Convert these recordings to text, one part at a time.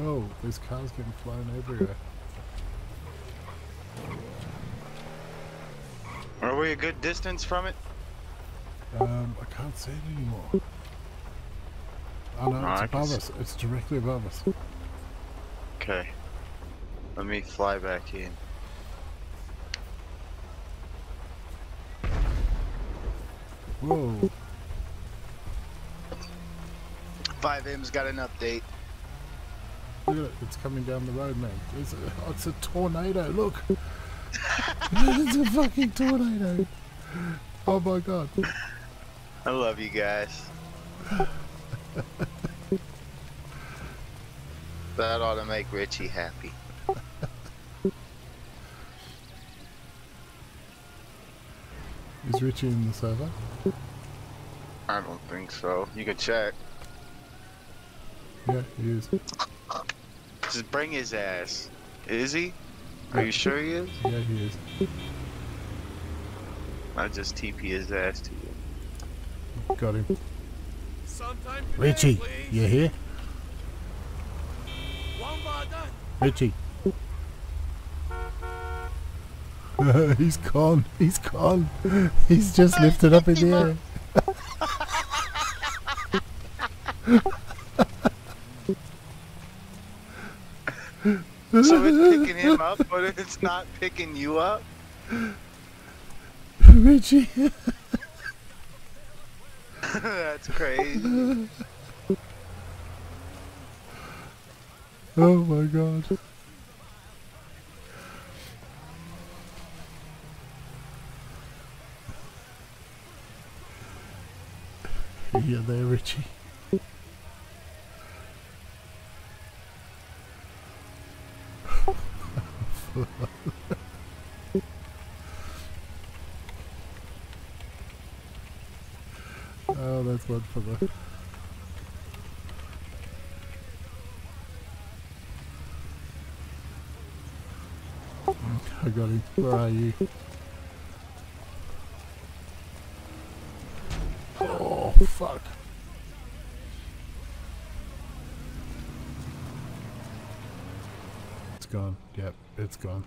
Oh, there's cars getting flown everywhere. Are we a good distance from it? Um, I can't see it anymore. Oh no, it's I above us. It's directly above us. Okay. Let me fly back in. Whoa. FiveM's got an update. Look at it. It's coming down the road, man. It's a, oh, it's a tornado. Look. it's a fucking tornado. Oh my god. I love you guys. that ought to make Richie happy. Is Richie in the server? I don't think so. You can check. Yeah, he is. Just bring his ass. Is he? Are you sure he is? Yeah, he is. I just TP his ass to you. Got him. Sometime today, Richie, please. you here? One bar done. Richie. He's gone. He's gone. He's just lifted up in the air. So it's picking him up, but it's not picking you up? Richie. That's crazy. Oh my god. Yeah, there, Richie. Oh, that's one for the. I got him. Where are you? Oh, fuck. Gone. Yep, it's gone.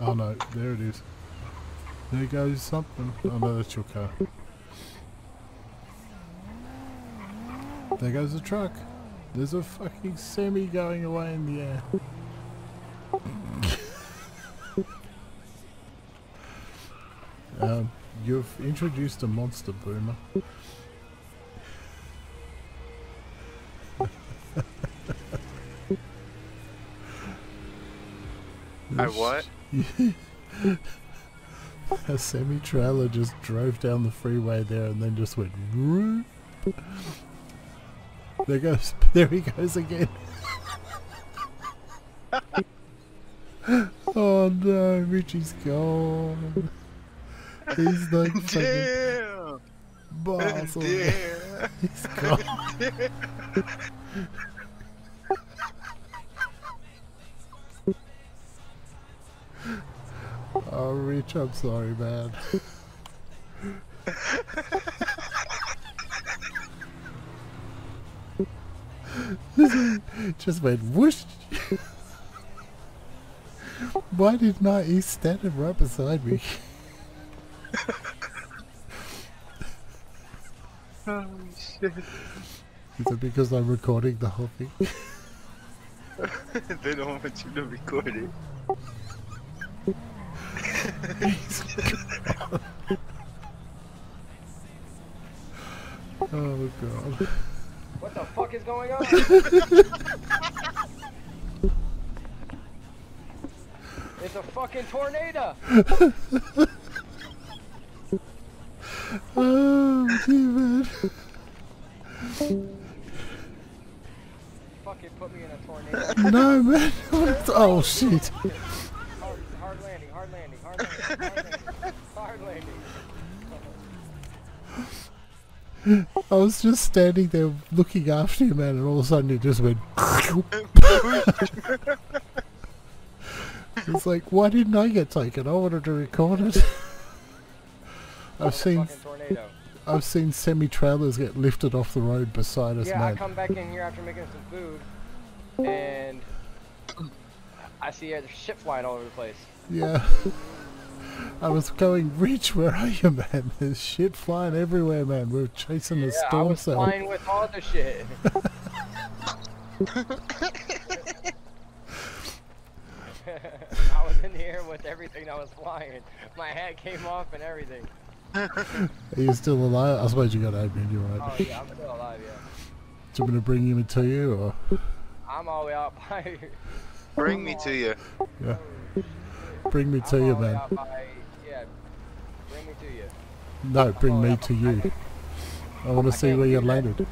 Oh no, there it is. There goes something. Oh no, that's your car. There goes the truck. There's a fucking semi going away in the air. um, you've introduced a monster boomer. I what? A semi trailer just drove down the freeway there and then just went. "Whoop." There goes. There he goes again. oh no, Richie's gone. He's like fucking boss. He's gone. Oh, Rich, I'm sorry, man. Just went whoosh. Why didn't I? He's standing right beside me. Oh shit. Is it because I'm recording the whole thing? they don't want you to record it. Oh god. What the fuck is going on? Oh, it's a fucking tornado. Oh, man. Fucking put me in a tornado. No, man. Oh, shit. Hard, landing, hard landing, hard landing, hard landing, hard landing. I was just standing there looking after you, man, and all of a sudden it just went. it's like, why didn't I get taken? I wanted to record it. I've seen, tornado. I've seen semi trailers get lifted off the road beside us, Yeah, I come back in here after making some food, and I see uh, shit flying all over the place. Yeah. I was going, Rich, where are you, man? There's shit flying everywhere, man. We're chasing a Yeah, I storm was cell. flying with all the shit. I was in the air with everything that was flying. My hat came off and everything. Are you still alive? I suppose you got admin, you're right. Oh yeah, I'm still alive. Yeah, Do you want me to bring him to you, or I'm all the way out by. Bring me to you. yeah? Oh, Bring me to you, all the way man. yeah, bring me to you. No, bring all the way me to you. I want to see where you landed.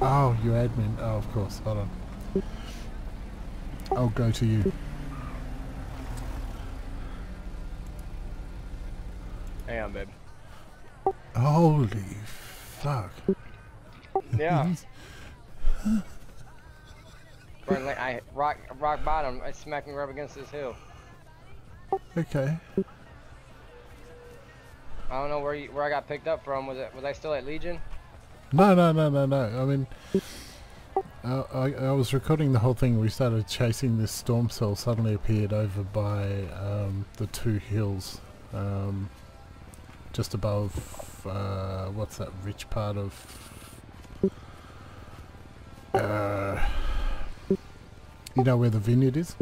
Oh, you admin. Oh, of course. Hold on. I'll go to you. Hang on, babe. Holy fuck. Yeah. Burn, like, I rock rock bottom. I smacked me right up against this hill. Okay. I don't know where you, where I got picked up from. Was it was I still at Legion? No, no, no, no, no. I mean, uh, I, I was recording the whole thing. We started chasing this storm cell. Suddenly appeared over by um, the two hills, um, just above. Uh, what's that rich part of? Uh, you know where the vineyard is?